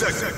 Prophet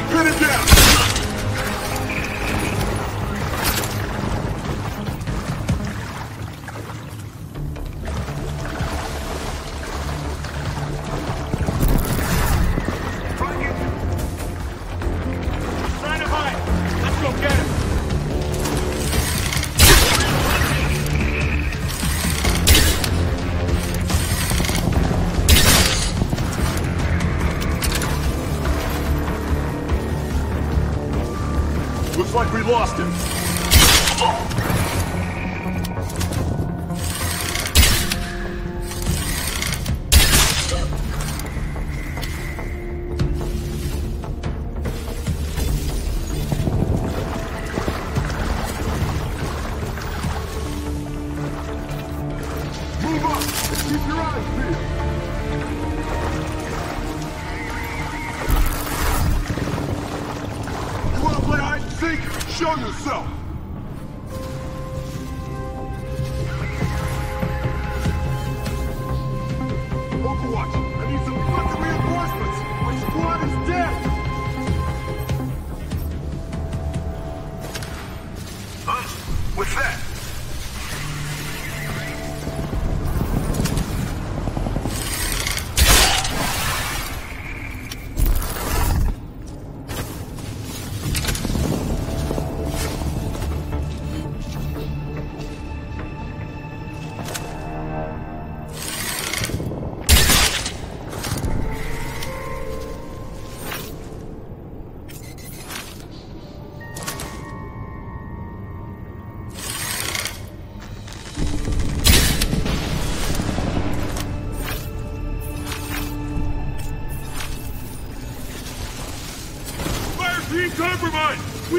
lost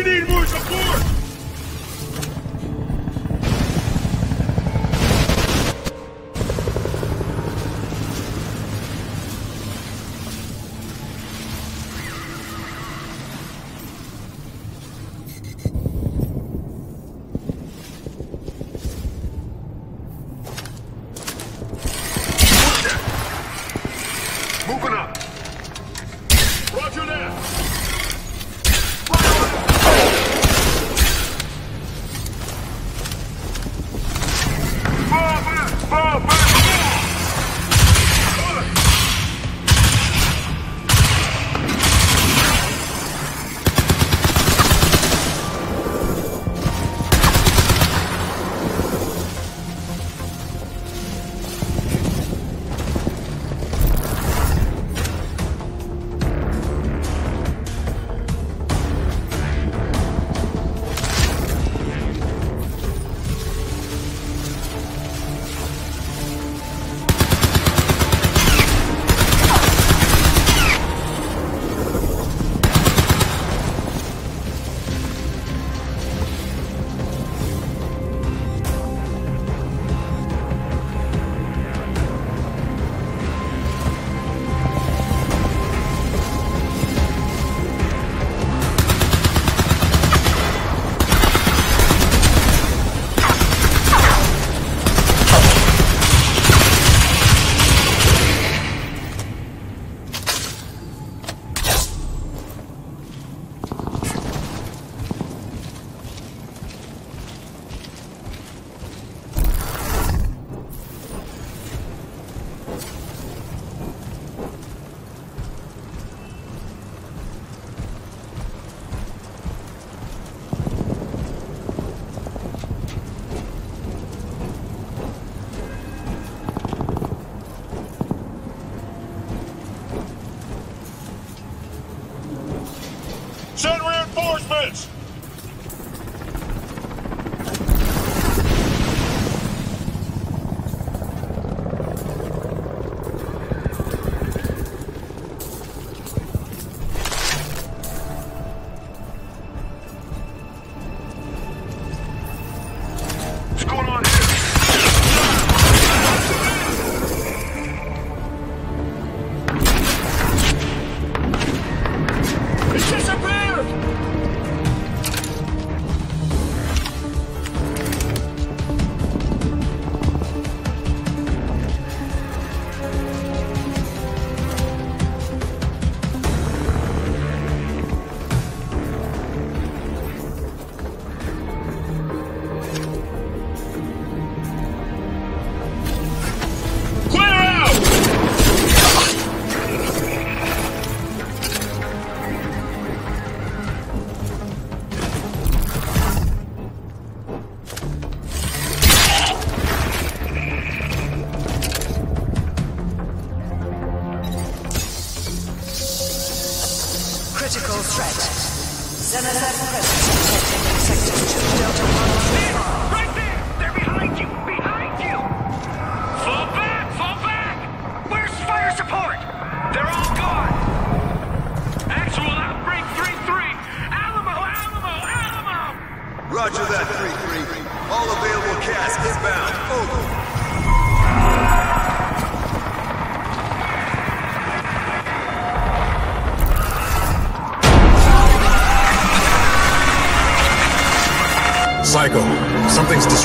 need more support!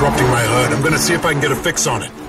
disrupting my herd. I'm gonna see if I can get a fix on it.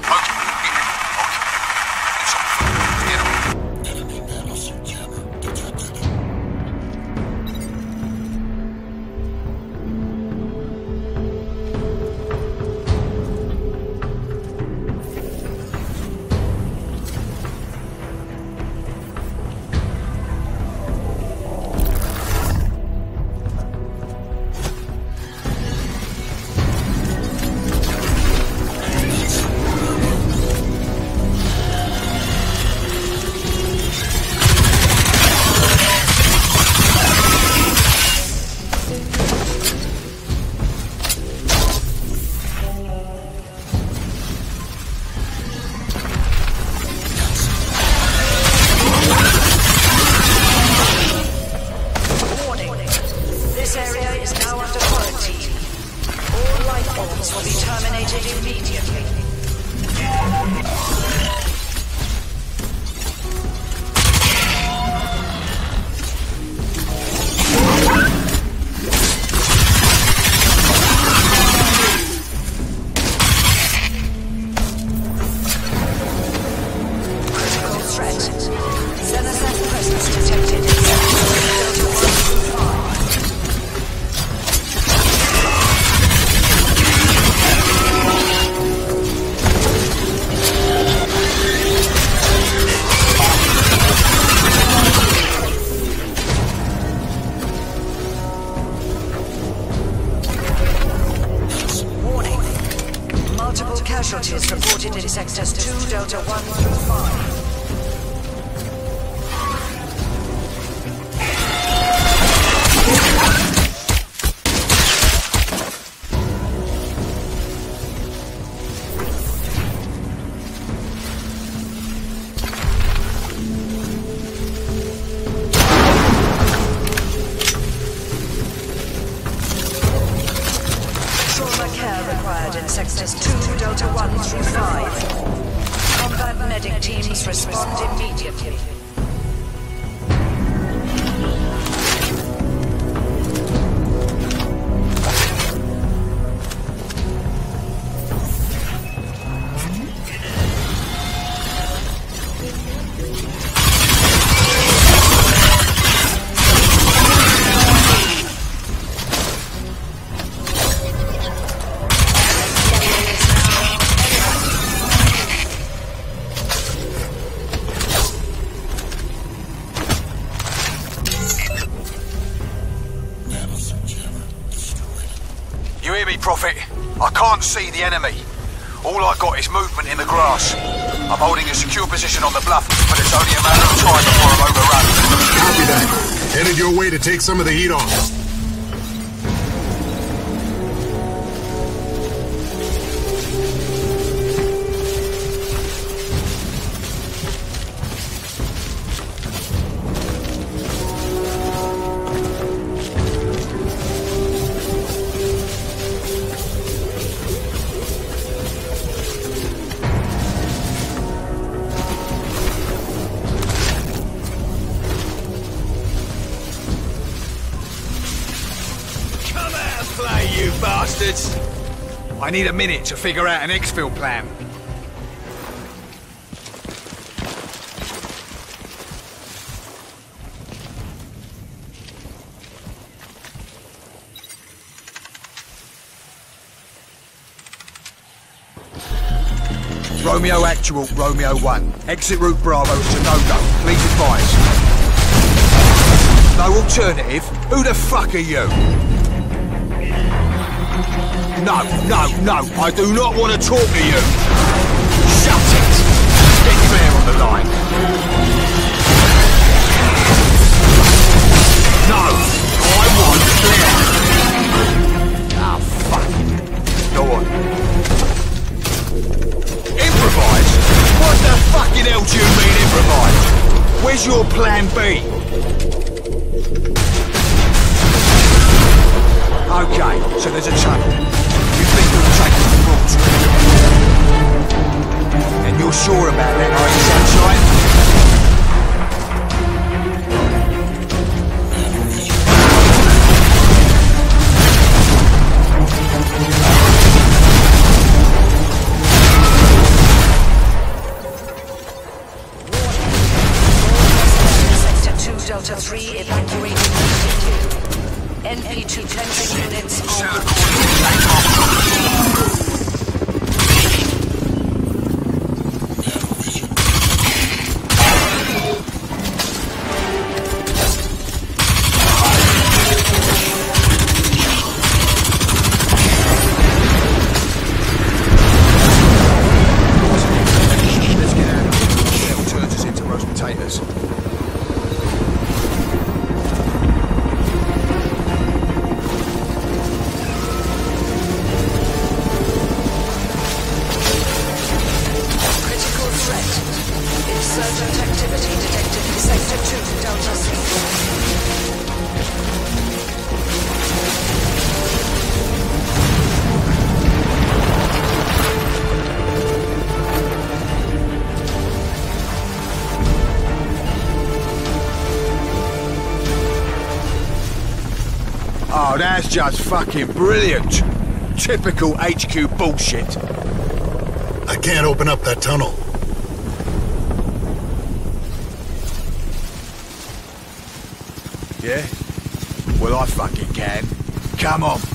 enemy. All I got is movement in the grass. I'm holding a secure position on the bluff, but it's only a matter of time before I'm overrun. Copy that. Headed your way to take some of the heat off. Bastards! I need a minute to figure out an exfil plan. Romeo Actual, Romeo 1. Exit route Bravo a no-go. Please advise. No alternative? Who the fuck are you? No, no, no. I do not want to talk to you. Shut it. Get Claire on the line. No, I want Claire. Ah, fuck. Go on. Improvise? What the fucking hell do you mean improvise? Where's your plan B? Okay, so there's a tunnel. And you're sure about that, are you, that's just fucking brilliant. Typical HQ bullshit. I can't open up that tunnel. Yeah? Well, I fucking can. Come on.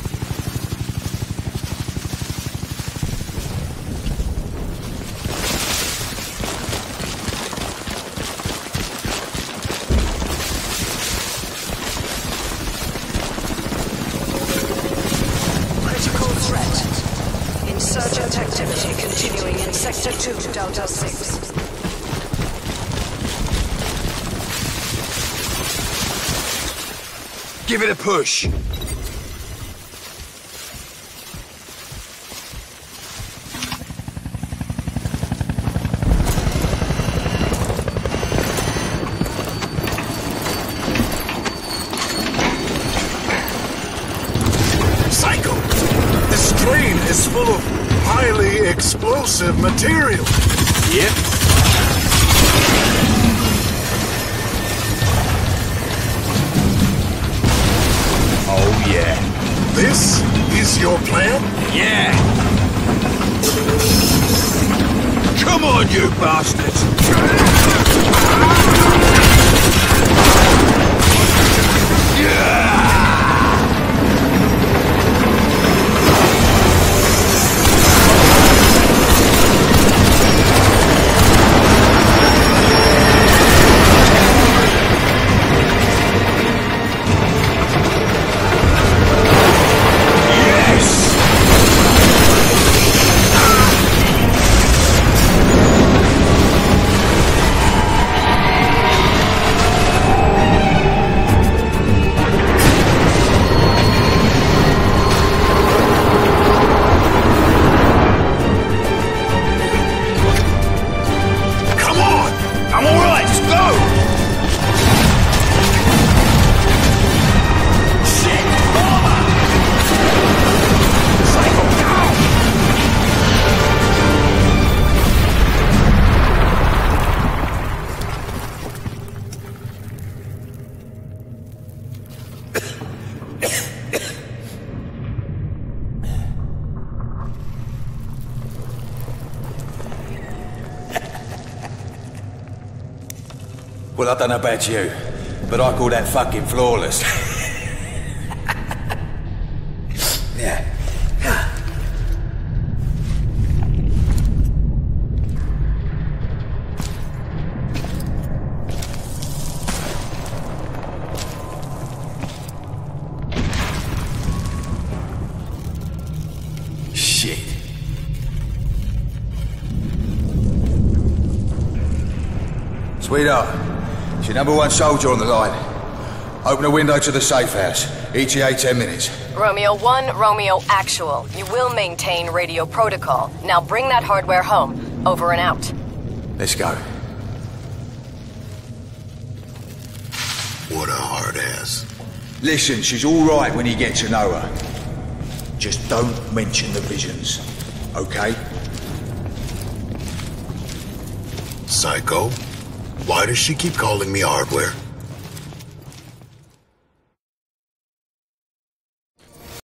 Give it a push. This train is full of highly explosive material. Yep. This is your plan? Yeah. Come on, you bastards. Well, I don't know about you, but I call that fucking flawless. number one soldier on the line. Open a window to the safe house. ETA 10 minutes. Romeo 1, Romeo Actual. You will maintain radio protocol. Now bring that hardware home. Over and out. Let's go. What a hard ass. Listen, she's all right when you get to know her. Just don't mention the visions, okay? Psycho? Why does she keep calling me hardware?